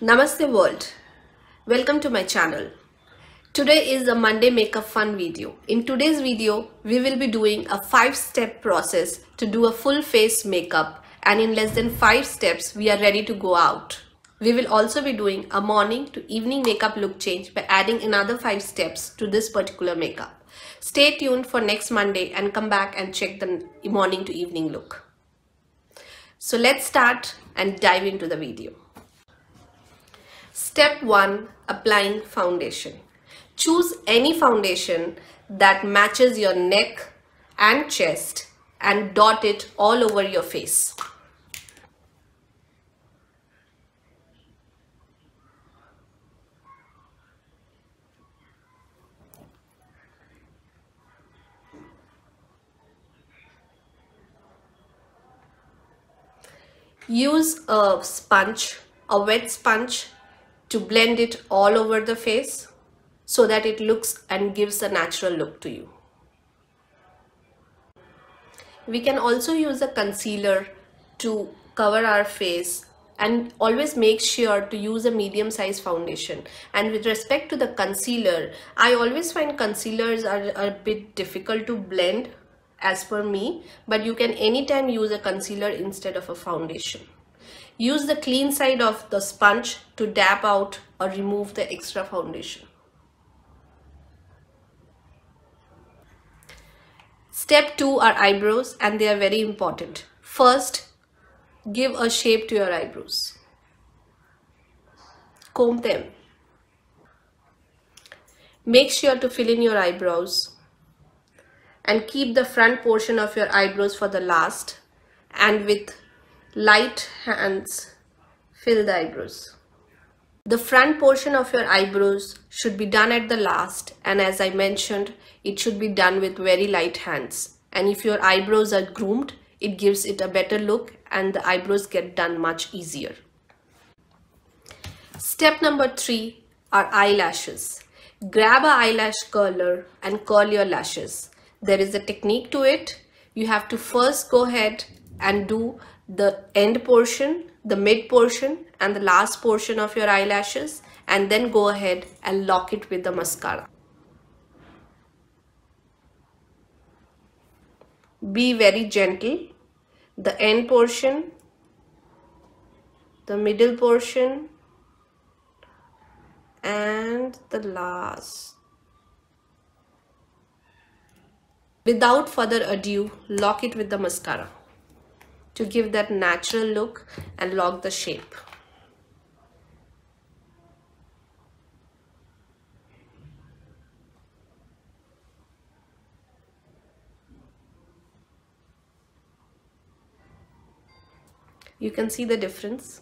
Namaste world. Welcome to my channel. Today is a Monday makeup fun video. In today's video, we will be doing a 5-step process to do a full face makeup and in less than 5 steps, we are ready to go out. We will also be doing a morning to evening makeup look change by adding another 5 steps to this particular makeup. Stay tuned for next Monday and come back and check the morning to evening look. So let's start and dive into the video. Step 1 Applying foundation. Choose any foundation that matches your neck and chest and dot it all over your face. Use a sponge, a wet sponge to blend it all over the face so that it looks and gives a natural look to you. We can also use a concealer to cover our face and always make sure to use a medium size foundation and with respect to the concealer I always find concealers are, are a bit difficult to blend as per me but you can anytime use a concealer instead of a foundation Use the clean side of the sponge to dab out or remove the extra foundation. Step 2 are eyebrows and they are very important. First, give a shape to your eyebrows. Comb them. Make sure to fill in your eyebrows and keep the front portion of your eyebrows for the last and with light hands fill the eyebrows. The front portion of your eyebrows should be done at the last and as I mentioned it should be done with very light hands and if your eyebrows are groomed it gives it a better look and the eyebrows get done much easier. Step number 3 are eyelashes. Grab a eyelash curler and curl your lashes. There is a technique to it. You have to first go ahead and do the end portion, the mid portion and the last portion of your eyelashes and then go ahead and lock it with the mascara. Be very gentle. The end portion, the middle portion and the last. Without further ado, lock it with the mascara to give that natural look and lock the shape. You can see the difference.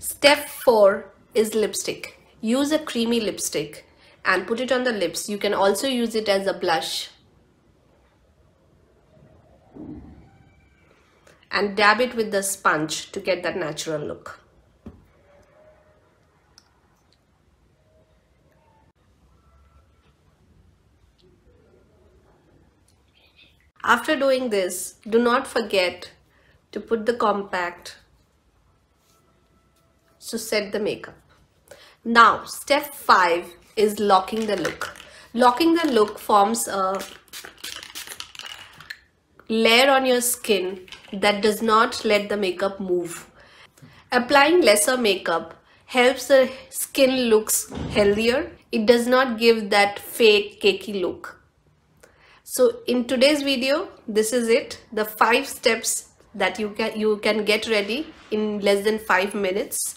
Step 4 is lipstick. Use a creamy lipstick and put it on the lips. You can also use it as a blush and dab it with the sponge to get that natural look. After doing this, do not forget to put the compact to set the makeup. Now, step 5 is locking the look. Locking the look forms a layer on your skin that does not let the makeup move. Applying lesser makeup helps the skin looks healthier. It does not give that fake cakey look. So in today's video, this is it. The five steps that you can, you can get ready in less than five minutes.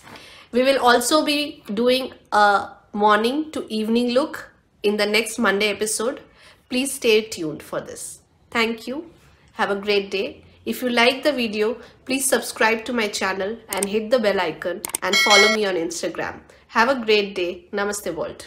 We will also be doing a morning to evening look in the next Monday episode. Please stay tuned for this. Thank you. Have a great day. If you like the video, please subscribe to my channel and hit the bell icon and follow me on Instagram. Have a great day. Namaste world.